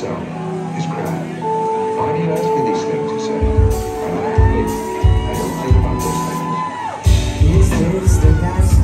himself, his crying. Why do you ask me these things, he said? I'm not. I don't think about those things. This is the last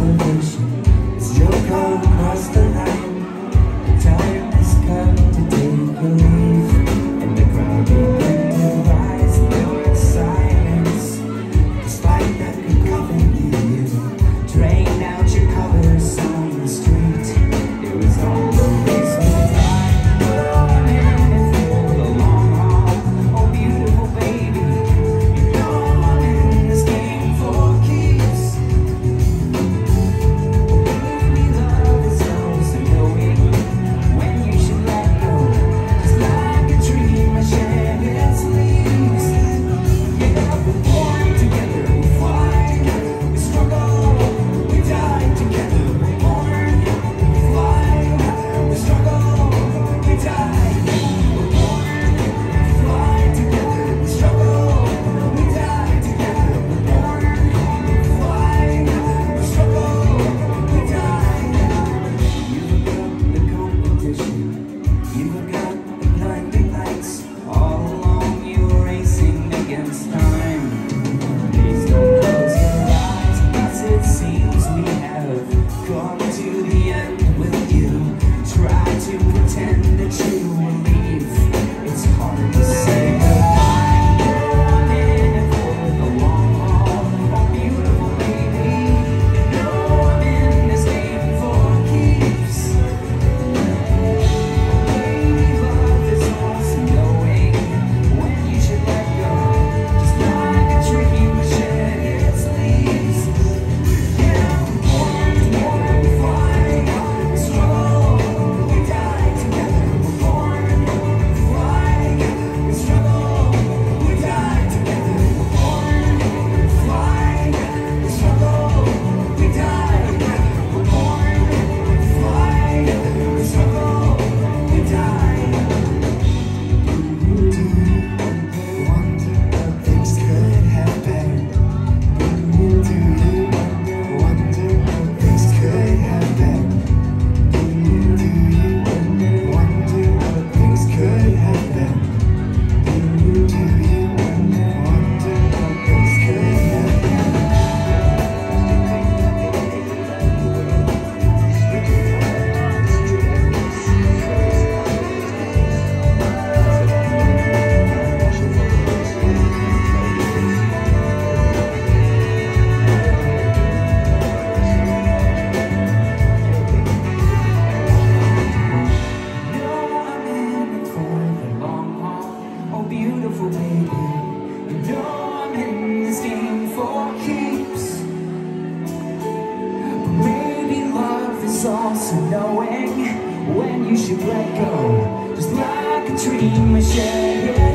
also knowing when you should let go Just like a dream machine. share